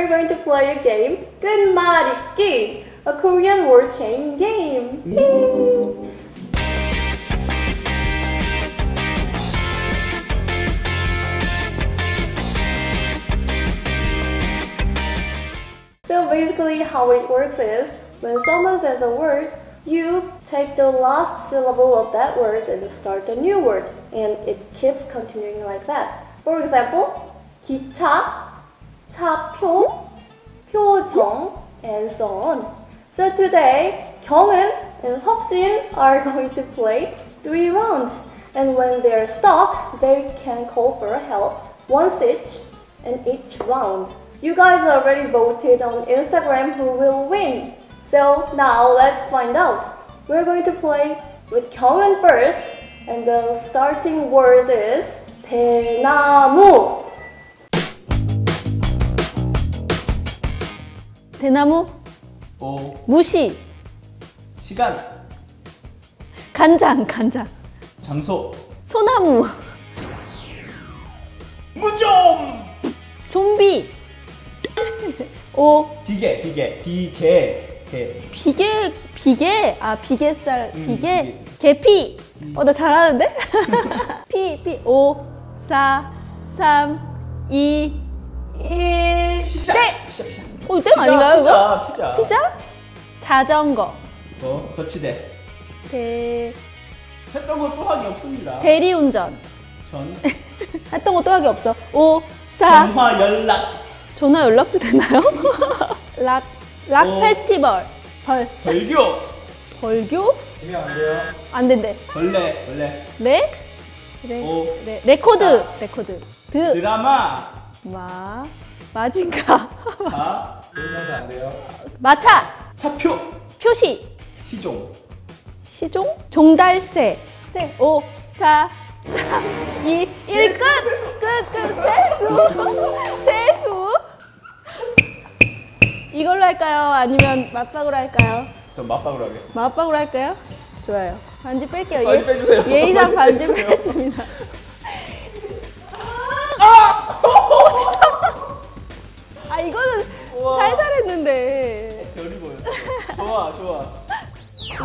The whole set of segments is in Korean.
we're going to play a game, 끝말잇기, a Korean word chain game. So basically how it works is when someone says a word, you take the last syllable of that word and start a new word and it keeps continuing like that. For example, 기차, 차표, 표정, and so on. So today, Kyungin and Seokjin are going to play three rounds. And when they're stuck, they can call for help once each in each round. You guys already voted on Instagram who will win. So now let's find out. We're going to play with Kyungin first, and the starting word is 대나무. 대나무, 오 무시, 시간. 간장, 간장, 장소. 소나무, 무좀. 좀비, 오, 비계 비계 비계 개. 비계, 비계, 아, 비계살, 음, 비계, 비계. 계피. 어, 나 잘하는데? 피, 피, 오, 사, 삼, 이, 일, 땡! 피자 피자 어, 땡 아닌가요, 이거? 피자 피자 피자? 자전거, 어 거치대 대, 했던 거 또 하기 없습니다 대리운전. 전 했던 거 또 하기 없어. 오, 사, 전화 연락 전화 연락도 되나요? 락, 락 오. 페스티벌. 벌, 벌교 벌교? 지면 안 돼요 안 된대. 벌레 벌레 레? 레, 오. 레, 레코드. 사. 레코드. 드, 드라마 마, 마징가. 다 설명도 안 돼요 마차. 차표 표시. 시종 시종. 종달새. 새, 오, 사, 삼, 이, 일, 끝! 끝, 끝, 세수. 세수. 이걸로 할까요? 아니면 맞박으로 할까요? 전 맞박으로 하겠습니다 맞박으로 할까요? 좋아요. 반지 뺄게요. 반지 빼주세요. 예의상 반지. 뺐습니다. 좋아 좋아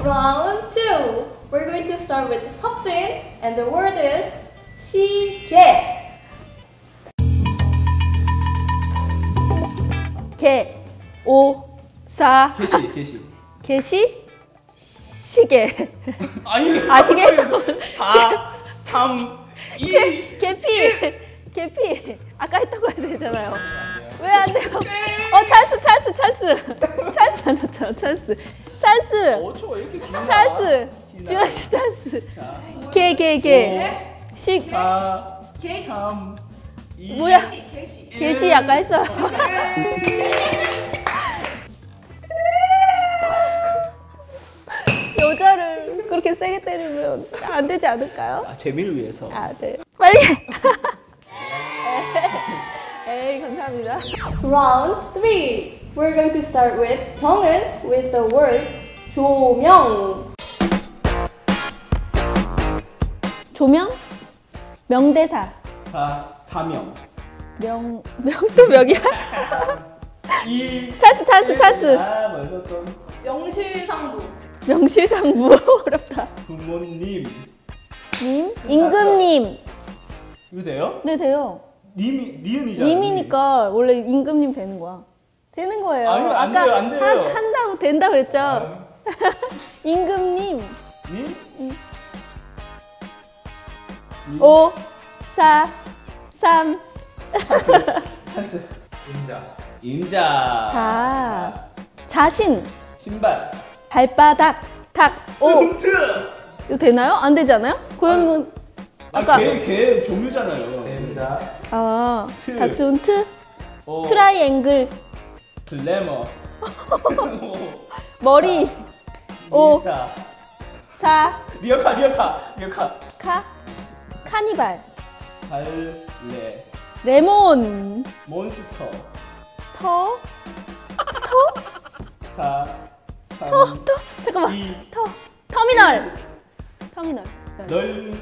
Round two. We're going to start with Seokjin, and the word is 시계. 개, 오, 사, 개시 개시 개시, 시계, 아니 아시게? 4 3 2 개피, 개피. 아까 했던 거 해야 되잖아요. 왜 안 돼요? 어 찬스, 찬스, 찬스. 5초 이렇게 기나 찬스! 주현 씨 찬스! 자, 개, 개, 개. 식, 4 개. 3 2 뭐야? 개시. 개시 아까 했어요. 여자를 그렇게 세게 때리면 안 되지 않을까요? 아, 재미를 위해서 아, 네. 빨리! 에이, 감사합니다. Round three. We're going to start with Kyungin with the word 조명. 조명? 명대사. 4 사명 명, 명도 명이야? 2 찬스, 찬스, 찬스. 아 벌써 또 명실상부. 명실상부. 어렵다. 부모님 님? 임금님. 이거 돼요? 네, 돼요. 님이 니은이잖아 님이니까 원래 임금님 되는 거야. 되는 거예요. 아니요, 안 아까 돼요, 안 돼요. 한, 한다고 된다 그랬죠. 아, 임금님. 님? 님? 5, 4, 3. 찬스 임자 임자 자. 자신. 신발 발바닥. 탁. 오. 스트 이거 되나요? 안 되지 않아요? 고현문. 아까. 아걔걔 종류잖아요 됩니다 아. 트. 닥스훈트. 어, 트라이앵글. 글래머 머리. 오. 미사 4. 리어카 리어카 리어카 카. 카니발. 발레 레몬. 몬스터 터. 터? 4 3 터. 터. 잠깐만. 2 터. 터미널. 터미널. 널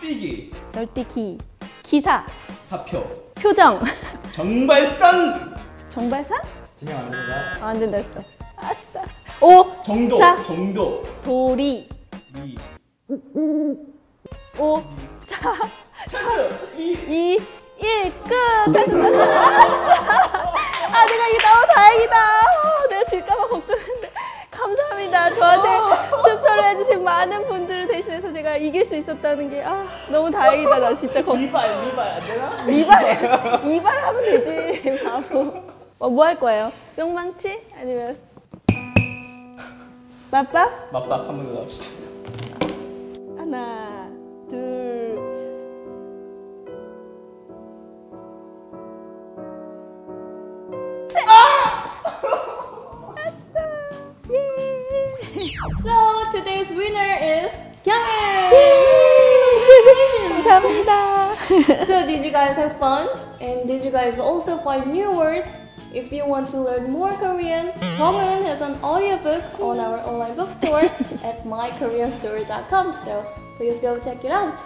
뛰기 널뛰기. 기사. 사표 표정. 정발산 정발산? 진영 안 된다. 아, 안 된다 했어. 아싸. 오, 정도. 사, 정도. 도리. 미. 오, 사, 찬스. 미. 2, 1, 끝! 찬스. 아, 내가 이게 너무 다행이다. 어, 내가 질까봐 걱정했는데. 감사합니다. 저한테 투표를 해주신 많은 분들을 대신해서 제가 이길 수 있었다는 게, 아, 너무 다행이다. 나 진짜 걱정. 미발 미발 안 되나? 이발, 이발 바보. 어, 뭐 할 거예요? 뿅망치? 아니면 맞박? 맞박 한번 더 합시다. 하나, 둘. 셋! 아싸! 예! So today's winner is Kyungin. Congratulations. 감사합니다. So did you guys have fun? And did you guys also find new words? If you want to learn more Korean, Kyungin has an audiobook on our online bookstore at mykoreanstore.com. So please go check it out.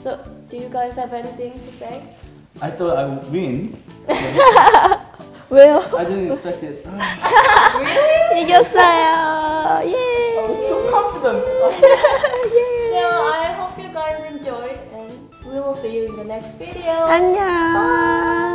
So do you guys have anything to say? I thought I would win. 왜요? I didn't expect it. I 이겼어요. 예. was so confident. So I hope you guys enjoyed and we will see you in the next video. 안녕.